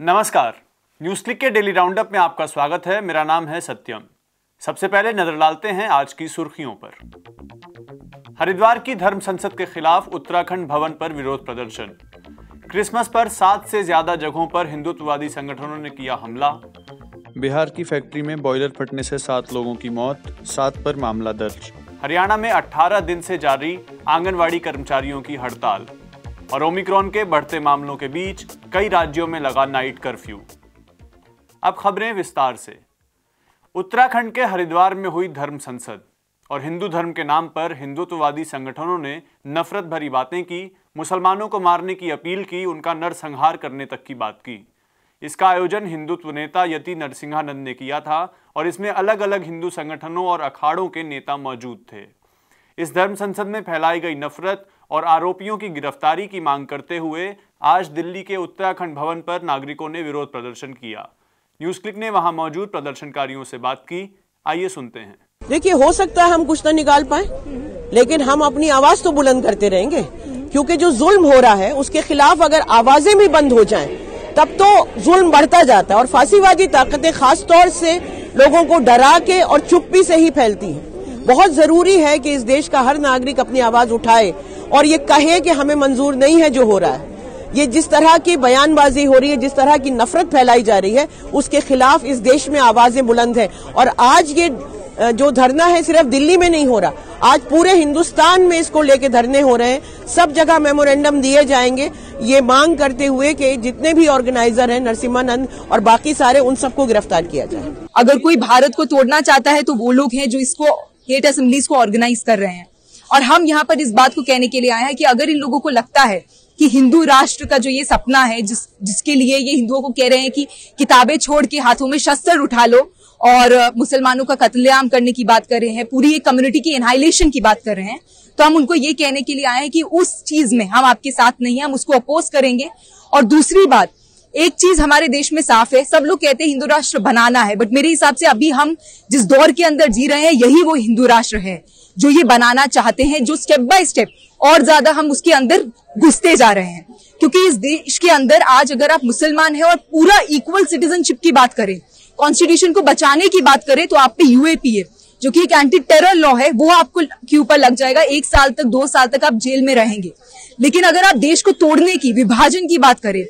नमस्कार। NewsClick के daily roundup में आपका स्वागत है। मेरा नाम है सत्यम। सबसे पहले नज़र डालते हैं आज की सुर्खियों पर। हरिद्वार की धर्म संसद के खिलाफ उत्तराखंड भवन पर विरोध प्रदर्शन। क्रिसमस पर सात से ज़्यादा जगहों पर हिंदुत्ववादी संगठनों ने किया हमला। बिहार की फैक्ट्री में बॉयलर फटने से सात लोगों की मौत सात पर मामला दर्ज। हरियाणा में 18 दिन से जारी आंगनवाड़ी कर्मचारियों की हड़ताल और ओमिक्रॉन के बढ़ते मामलों के बीच कई राज्यों में लगा नाइट कर्फ्यू। अब खबरें विस्तार से। उत्तराखंड के हरिद्वार में हुई धर्म संसद और हिंदू धर्म के नाम पर हिंदुत्ववादी संगठनों ने नफरत भरी बातें की, मुसलमानों को मारने की अपील की, उनका नरसंहार करने तक की बात की। इसका आयोजन हिंदुत्व नेता यति नरसिंहानंद ने किया था और इसमें अलग अलग हिंदू संगठनों और अखाड़ों के नेता मौजूद थे। इस धर्म संसद में फैलाई गई नफरत और आरोपियों की गिरफ्तारी की मांग करते हुए आज दिल्ली के उत्तराखंड भवन पर नागरिकों ने विरोध प्रदर्शन किया। न्यूज़ क्लिक ने वहाँ मौजूद प्रदर्शनकारियों से बात की। आइए सुनते हैं। देखिए, हो सकता है हम कुछ तो निकाल पाए, लेकिन हम अपनी आवाज़ तो बुलंद करते रहेंगे, क्योंकि जो जुल्म हो रहा है, उसके खिलाफ अगर आवाज़ें भी बंद हो जाएँ, तब तो जुल्म बढ़ता जाता है और फांसीवादी ताकतें खास तौर से लोगों को डरा के और चुप्पी से ही फैलती हैं। बहुत ज़रूरी है कि इस देश का हर नागरिक अपनी आवाज़ उठाए और ये कहे कि हमें मंजूर नहीं है जो हो रहा है। ये जिस तरह की बयानबाजी हो रही है, जिस तरह की नफरत फैलाई जा रही है, उसके खिलाफ इस देश में आवाज़ें बुलंद है। और आज ये जो धरना है सिर्फ़ दिल्ली में नहीं हो रहा, आज पूरे हिंदुस्तान में इसको लेके धरने हो रहे हैं। सब जगह मेमोरेंडम दिए जाएँगे। ये मांग करते हुए कि जितने भी ऑर्गेनाइजर हैं, नरसिम्हानंद और बाकी सारे, उन सबको गिरफ़्तार किया जाए। अगर कोई भारत को तोड़ना चाहता है तो वो लोग हैं जो इसको हेट असेंबलीज को ऑर्गेनाइज कर रहे हैं। और हम यहाँ पर इस बात को कहने के लिए आए हैं कि अगर इन लोगों को लगता है कि हिंदू राष्ट्र का जो ये सपना है, जिस, जिसके लिए ये हिंदुओं को कह रहे हैं कि किताबें छोड़ के हाथों में शस्त्र उठा लो और मुसलमानों का कत्लेआम करने की बात कर रहे हैं, पूरी एक कम्युनिटी की इनहाइलेशन की बात कर रहे हैं तो हम उनको ये कहने के लिए आए हैं कि उस चीज़ में हम आपके साथ नहीं है, हम उसको अपोज करेंगे। और दूसरी बात एक चीज़ हमारे देश में साफ़ है, सब लोग कहते हैं हिंदू राष्ट्र बनाना है बट मेरे हिसाब से अभी हम जिस दौर के अंदर जी रहे हैं, यही वो हिंदू राष्ट्र है, जो ये बनाना चाहते हैं, जो स्टेप बाय स्टेप और ज़्यादा हम उसके अंदर घुसते जा रहे हैं। क्योंकि इस देश के अंदर आज अगर आप मुसलमान हैं और पूरा इक्वल सिटीजनशिप की बात करें कॉन्स्टिट्यूशन को बचाने की बात करें तो आप पे यूएपी है, जो कि एक एंटी टेरर लॉ है, वो आपको के ऊपर लग जाएगा, एक साल तक, दो साल तक आप जेल में रहेंगे। लेकिन अगर आप देश को तोड़ने की, विभाजन की बात करें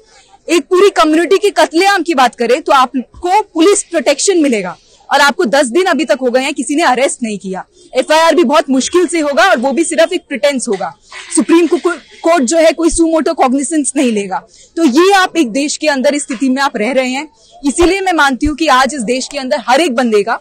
एक पूरी कम्युनिटी के कत्लेआम की बात करें तो आपको पुलिस प्रोटेक्शन मिलेगा। और आपको दस दिन अभी तक हो गए हैं, किसी ने अरेस्ट नहीं किया। एफआईआर भी बहुत मुश्किल से होगा और वो भी सिर्फ़ एक प्रिटेंस होगा। सुप्रीम कोर्ट जो है कोई सुमोटो कॉग्निसेंस नहीं लेगा। तो ये आप एक देश के अंदर इस स्थिति में आप रह रहे हैं। इसीलिए मैं मानती हूँ कि आज इस देश के अंदर हर एक बंदे का,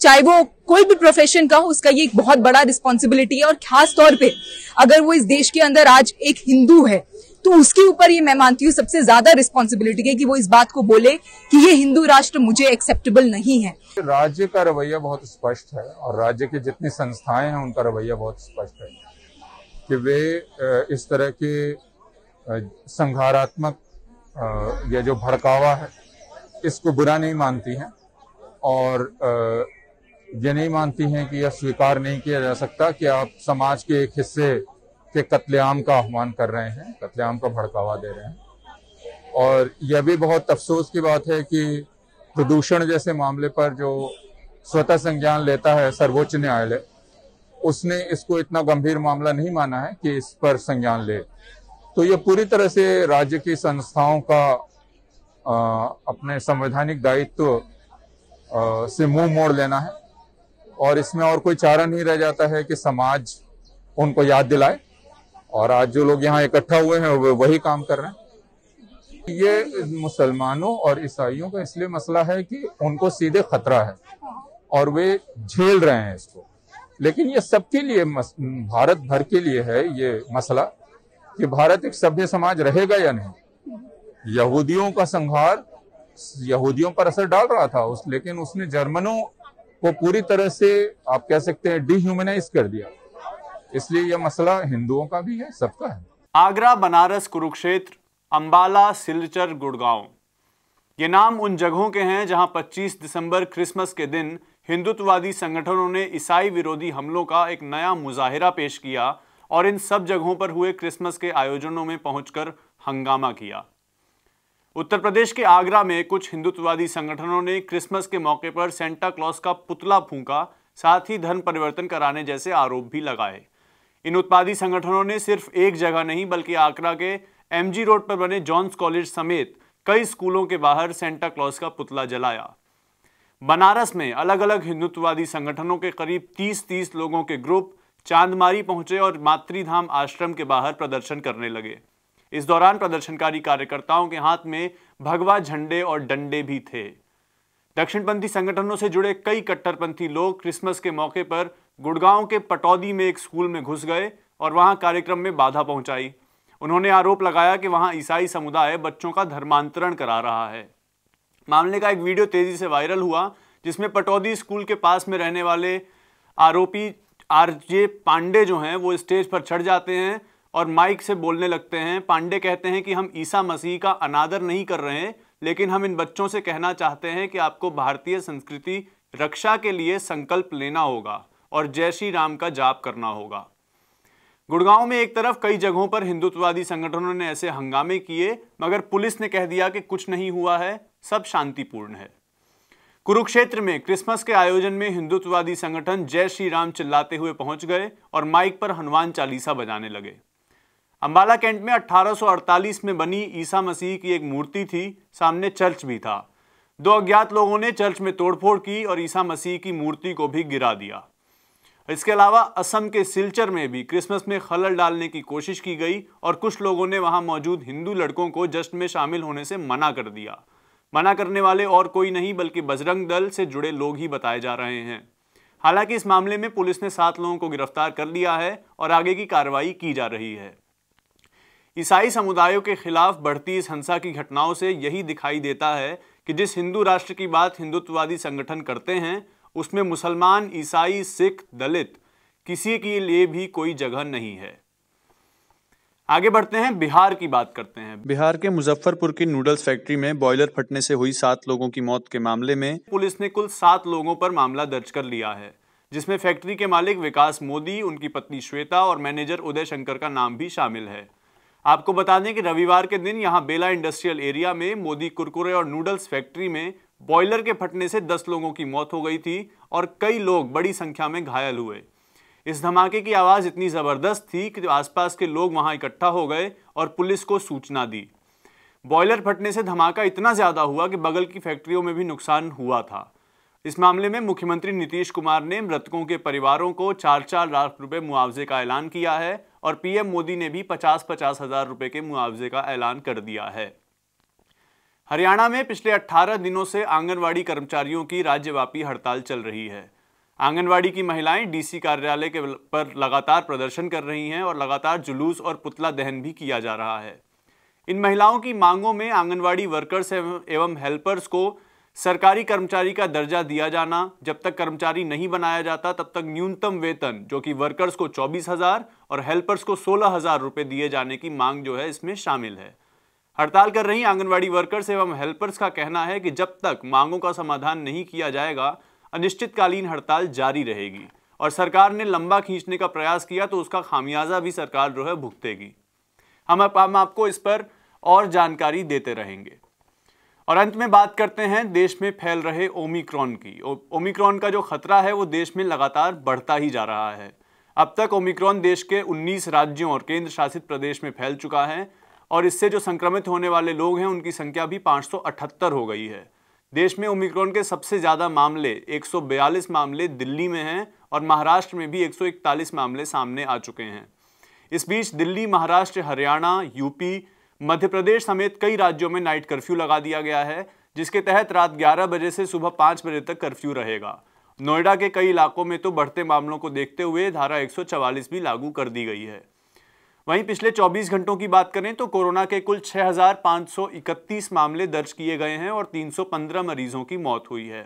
चाहे वो कोई भी प्रोफेशन का हो, उसका ये एक बहुत बड़ा रिस्पॉन्सिबिलिटी है। और खास तौर पे अगर वो इस देश के अंदर आज एक हिंदू है तो उसके ऊपर ये मैं मानती हूँ सबसे ज़्यादा रिस्पॉन्सिबिलिटी है कि वो इस बात को बोले कि ये हिंदू राष्ट्र मुझे एक्सेप्टेबल नहीं है। राज्य का रवैया बहुत स्पष्ट है और राज्य की जितनी संस्थाएँ हैं, उनका रवैया बहुत स्पष्ट है कि वे इस तरह के संघारात्मक या जो भड़कावा है, इसको बुरा नहीं मानती हैं और ये नहीं मानती हैं कि यह स्वीकार नहीं किया जा सकता कि आप समाज के एक हिस्से के कत्लेआम का आह्वान कर रहे हैं कत्लेआम का भड़कावा दे रहे हैं। और यह भी बहुत अफसोस की बात है कि प्रदूषण जैसे मामले पर जो स्वतः संज्ञान लेता है सर्वोच्च न्यायालय उसने इसको इतना गंभीर मामला नहीं माना है कि इस पर संज्ञान ले। तो ये पूरी तरह से राज्य की संस्थाओं का आ, अपने संवैधानिक दायित्व से मुँह मोड़ लेना है। और इसमें और कोई चारा नहीं रह जाता है कि समाज उनको याद दिलाए। और आज जो लोग यहाँ इकट्ठा हुए हैं, वो वही काम कर रहे हैं। ये मुसलमानों और ईसाइयों का इसलिए मसला है कि उनको सीधे खतरा है और वे झेल रहे हैं इसको। लेकिन ये सबके लिए मस... भारत भर के लिए है ये मसला कि भारत एक सभ्य समाज रहेगा या नहीं। यहूदियों का संहार यहूदियों पर असर डाल रहा था उस, लेकिन उसने जर्मनों को पूरी तरह से आप कह सकते हैं डिह्यूमनाइज कर दिया। इसलिए यह मसला हिंदुओं का भी है, सबका है। आगरा, बनारस, कुरुक्षेत्र, अंबाला, सिलचर, गुड़गांव। ये नाम उन जगहों के हैं जहाँ 25 दिसंबर क्रिसमस के दिन हिंदुत्ववादी संगठनों ने ईसाई विरोधी हमलों का एक नया मुजाहिरा पेश किया और इन सब जगहों पर हुए क्रिसमस के आयोजनों में पहुंचकर हंगामा किया। उत्तर प्रदेश के आगरा में कुछ हिंदुत्ववादी संगठनों ने क्रिसमस के मौके पर सेंटा क्लॉस का पुतला फूंका, साथ ही धन परिवर्तन कराने जैसे आरोप भी लगाए। इन उत्पादी संगठनों ने सिर्फ़ एक जगह नहीं, बल्कि आगरा के एमजी रोड पर बने जॉन्स कॉलेज समेत कई स्कूलों के बाहर सेंटा क्लॉज का पुतला जलाया। बनारस में अलग अलग हिंदुत्ववादी संगठनों के करीब 30-30 लोगों के ग्रुप चांदमारी पहुँचे और मातृधाम आश्रम के बाहर प्रदर्शन करने लगे। इस दौरान प्रदर्शनकारी कार्यकर्ताओं के हाथ में भगवा झंडे और डंडे भी थे। दक्षिणपंथी संगठनों से जुड़े कई कट्टरपंथी लोग क्रिसमस के मौके पर गुड़गांव के पटौदी में एक स्कूल में घुस गए और वहाँ कार्यक्रम में बाधा पहुंचाई। उन्होंने आरोप लगाया कि वहाँ ईसाई समुदाय बच्चों का धर्मांतरण करा रहा है। मामले का एक वीडियो तेज़ी से वायरल हुआ, जिसमें पटौदी स्कूल के पास में रहने वाले आरोपी आरजे पांडे जो हैं, वो स्टेज पर चढ़ जाते हैं और माइक से बोलने लगते हैं। पांडे कहते हैं कि हम ईसा मसीह का अनादर नहीं कर रहे हैं, लेकिन हम इन बच्चों से कहना चाहते हैं कि आपको भारतीय संस्कृति रक्षा के लिए संकल्प लेना होगा। और जय श्री राम का जाप करना होगा। गुड़गांव में एक तरफ़ कई जगहों पर हिंदुत्ववादी संगठनों ने ऐसे हंगामे किए, मगर पुलिस ने कह दिया कि कुछ नहीं हुआ है, सब शांतिपूर्ण है। कुरुक्षेत्र में क्रिसमस के आयोजन में हिंदुत्ववादी संगठन जय श्री राम चिल्लाते हुए पहुँच गए और माइक पर हनुमान चालीसा बजाने लगे। अंबाला कैंट में 1848 में बनी ईसा मसीह की एक मूर्ति थी, सामने चर्च भी था। दो अज्ञात लोगों ने चर्च में तोड़फोड़ की और ईसा मसीह की मूर्ति को भी गिरा दिया। इसके अलावा असम के सिलचर में भी क्रिसमस में खलल डालने की कोशिश की गई और कुछ लोगों ने वहाँ मौजूद हिंदू लड़कों को जश्न में शामिल होने से मना कर दिया। मना करने वाले और कोई नहीं, बल्कि बजरंग दल से जुड़े लोग ही बताए जा रहे हैं। हालाँकि इस मामले में पुलिस ने सात लोगों को गिरफ़्तार कर लिया है और आगे की कार्रवाई की जा रही है। ईसाई समुदायों के खिलाफ बढ़ती इस हिंसा की घटनाओं से यही दिखाई देता है कि जिस हिंदू राष्ट्र की बात हिंदुत्ववादी संगठन करते हैं उसमें मुसलमान ईसाई सिख दलित किसी के लिए भी कोई जगह नहीं है। आगे बढ़ते हैं बिहार की बात करते हैं। बिहार के मुजफ्फरपुर की नूडल्स फैक्ट्री में बॉयलर फटने से हुई सात लोगों की मौत के मामले में पुलिस ने कुल सात लोगों पर मामला दर्ज कर लिया है जिसमें फैक्ट्री के मालिक विकास मोदी उनकी पत्नी श्वेता और मैनेजर उदय शंकर का नाम भी शामिल है। आपको बता दें कि रविवार के दिन यहाँ बेला इंडस्ट्रियल एरिया में मोदी कुरकुरे और नूडल्स फैक्ट्री में बॉयलर के फटने से 10 लोगों की मौत हो गई थी और कई लोग बड़ी संख्या में घायल हुए। इस धमाके की आवाज़ इतनी ज़बरदस्त थी कि आसपास के लोग वहाँ इकट्ठा हो गए और पुलिस को सूचना दी। बॉयलर फटने से धमाका इतना ज़्यादा हुआ कि बगल की फैक्ट्रियों में भी नुकसान हुआ था। इस मामले में मुख्यमंत्री नीतीश कुमार ने मृतकों के परिवारों को चार चार लाख रुपए मुआवजे का ऐलान किया है और पीएम मोदी ने भी पचास पचास हज़ार रुपए के मुआवजे का ऐलान कर दिया है। हरियाणा में पिछले 18 दिनों से आंगनवाड़ी कर्मचारियों की राज्यव्यापी हड़ताल चल रही है। आंगनवाड़ी की महिलाएँ डीसी कार्यालय के पर लगातार प्रदर्शन कर रही हैं और लगातार जुलूस और पुतला दहन भी किया जा रहा है। इन महिलाओं की मांगों में आंगनवाड़ी वर्कर्स एवं हेल्पर्स को सरकारी कर्मचारी का दर्जा दिया जाना, जब तक कर्मचारी नहीं बनाया जाता, तब तक न्यूनतम वेतन, जो कि वर्कर्स को चौबीस हज़ार और हेल्पर्स को सोलह हज़ार दिए जाने की मांग जो है, इसमें शामिल है। हड़ताल कर रही आंगनवाड़ी वर्कर्स एवं हेल्पर्स का कहना है कि जब तक मांगों का समाधान नहीं किया जाएगा, अनिश्चितकालीन हड़ताल जारी रहेगी। और सरकार ने लंबा खींचने का प्रयास किया तो उसका खामियाजा भी सरकार जो है भुगतेगी। हम हम आपको इस पर और जानकारी देते रहेंगे। और अंत में बात करते हैं, देश में फैल रहे ओमिक्रॉन की। ओमिक्रॉन का जो खतरा है वो देश में लगातार बढ़ता ही जा रहा है। अब तक ओमिक्रॉन देश के 19 राज्यों और केंद्र शासित प्रदेश में फैल चुका है। और इससे जो संक्रमित होने वाले लोग हैं, उनकी संख्या भी 578 हो गई है। देश में ओमिक्रॉन के सबसे ज़्यादा मामले 142 मामले दिल्ली में हैं और महाराष्ट्र में भी 141 मामले सामने आ चुके हैं। इस बीच दिल्ली, महाराष्ट्र, हरियाणा, यूपी मध्य प्रदेश समेत कई राज्यों में नाइट कर्फ्यू लगा दिया गया है, जिसके तहत रात 11 बजे से सुबह 5 बजे तक कर्फ्यू रहेगा। नोएडा के कई इलाकों में तो बढ़ते मामलों को देखते हुए धारा 144 भी लागू कर दी गई है। वहीं पिछले 24 घंटों की बात करें तो कोरोना के कुल 6,531 मामले दर्ज किए गए हैं और 315 मरीजों की मौत हुई है।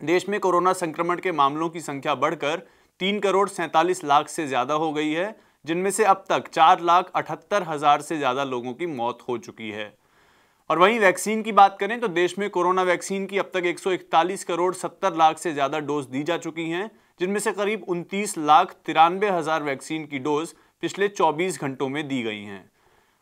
देश में कोरोना संक्रमण के मामलों की संख्या बढ़कर तीन करोड़ सैंतालीस लाख से ज़्यादा हो गई है जिनमें से अब तक चार लाख अठहत्तर हज़ार से ज़्यादा लोगों की मौत हो चुकी है। और वहीं वैक्सीन की बात करें तो देश में कोरोना वैक्सीन की अब तक 141 करोड़ 70 लाख से ज़्यादा डोज दी जा चुकी हैं जिनमें से करीब 29 लाख तिरानवे हज़ार वैक्सीन की डोज पिछले 24 घंटों में दी गई हैं।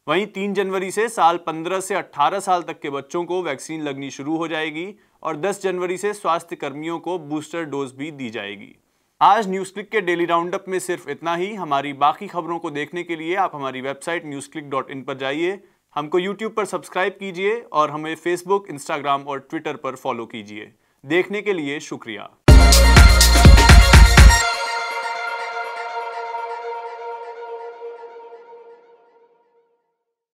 वहीं तीन जनवरी से साल 15 से 18 साल तक के बच्चों को वैक्सीन लगनी शुरू हो जाएगी और 10 जनवरी से स्वास्थ्य कर्मियों को बूस्टर डोज भी दी जाएगी। आज न्यूज़ क्लिक के डेली राउंडअप में सिर्फ़ इतना ही। हमारी बाकी खबरों को देखने के लिए आप हमारी website NewsClick dot in पर जाइए। हमको यूट्यूब पर सब्सक्राइब कीजिए और हमें फेसबुक इंस्टाग्राम और ट्विटर पर फॉलो कीजिए। देखने के लिए शुक्रिया।